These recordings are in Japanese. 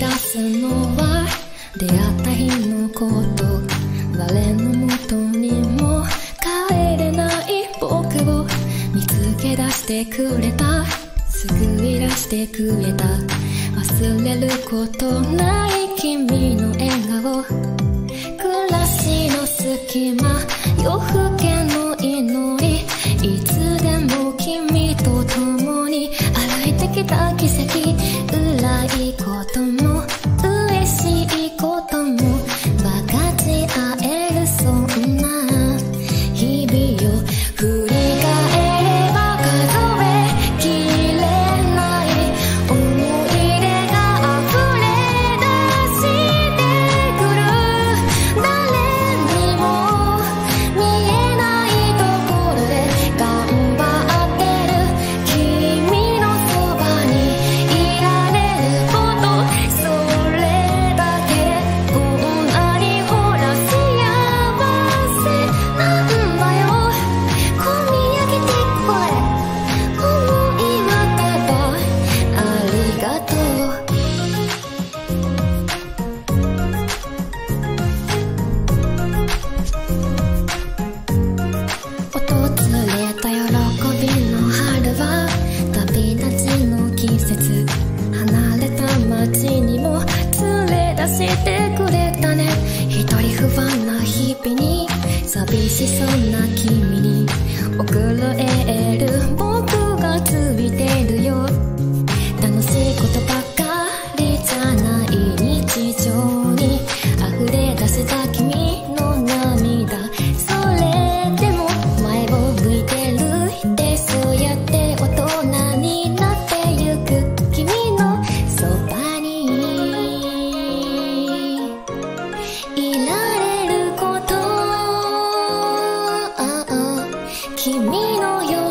出すのは出会った日のこと誰のもとにも帰れない僕を見つけ出してくれた。救い出してくれた。忘れることない君の笑顔。暮らしの隙間夜更けしてくれたね。一人不安な日々に寂しそうな君に。送れる僕がついてるよ。楽しいことばかりじゃない日常。all your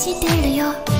してるよ。